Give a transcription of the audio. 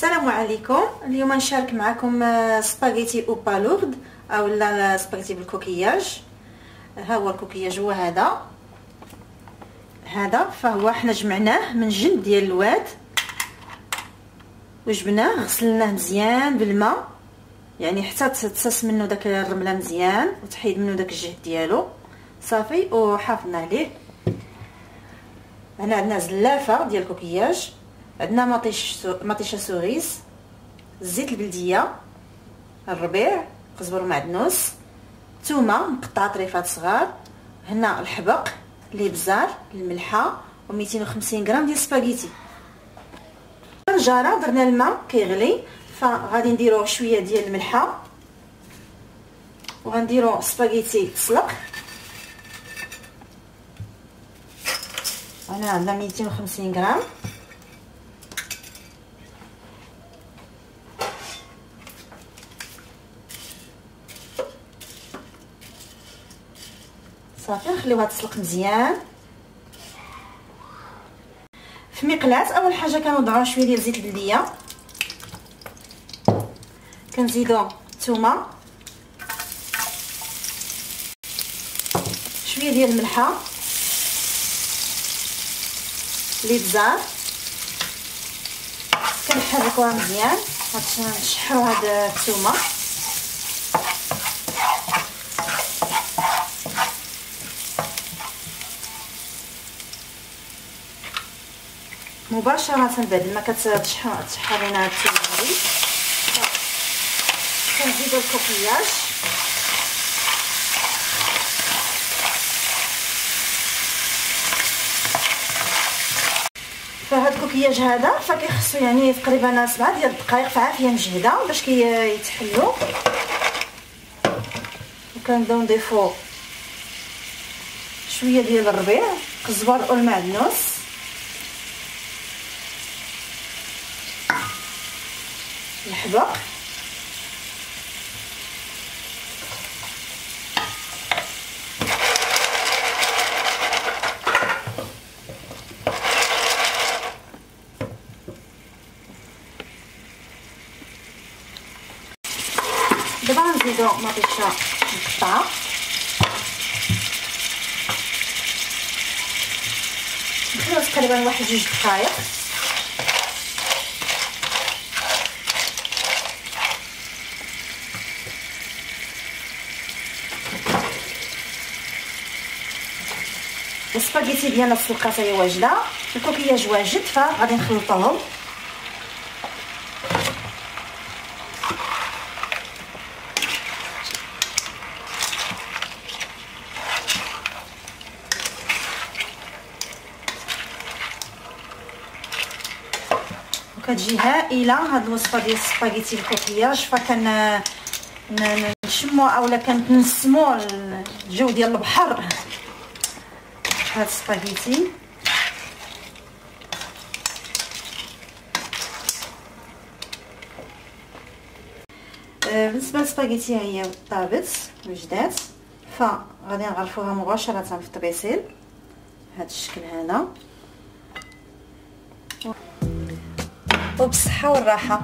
السلام عليكم. اليوم نشارك معكم آه، سباغيتي أو بالورد أو لا سباغيتي بالكوكياج. ها هو الكوكياج هو هذا. هذا فهو حنا جمعناه من جند ديال الواد. وجبناه غسلناه مزيان بالماء. يعني حتى تسس منه داك الرملة مزيان وتحيد منه داك الجهد ديالو. صافي وحافظنا عليه. هنا عندنا زلافة ديال الكوكياج. عندنا مطيش. مطيشة cerise الزيت البلدية الربيع قزبر ومعدنوس ثومه مقطعة طريفات صغار هنا الحبق الإبزار الملحة و250 غرام ديال السباغيتي الجاره درنا الماء كيغلي فغادي نديرو شوية ديال الملحة وغنديرو السباغيتي تسلق هنا عندنا 250 غرام صافي نخليوها تسلق مزيان. في مقلاة أول حاجة كنوضعوا شوية ديال زيت البلدية. كنزيدو الثومه شوية ديال الملحه الابزار كنحركوها مزيان. باش نشحروا هاد الثومه مباشرة بعد ما كتشحر لنا التومه كنزيدو الكوكياج. فهاد الكوكياج هذا فكيخصو يعني تقريبا سبعة ديال الدقائق في عافية مجهدة باش كيتحلو وكنبداو نضيفو شوية ديال الربيع قزبر والمعدنوس الحبق دابا غنزيدو مطيشه مقطعه نخليو تقريبا واحد جوج دقائق السباغيتي ديالنا تسلقات هي واجدة. الكوكياج واجد فغادي نخلطوهم وكتجي هائله هاد الوصفة ديال السباغيتي بالكوكياج فكن نشمو اولا كنتنسمو الجو ديال البحر. هاد السباغيتي آه، بالنسبة للسباغيتي هي طابت وجدات. فغادي نغرفوها مباشرة في الطبيسيل. بهذا الشكل هذا. وبالصحة والراحة.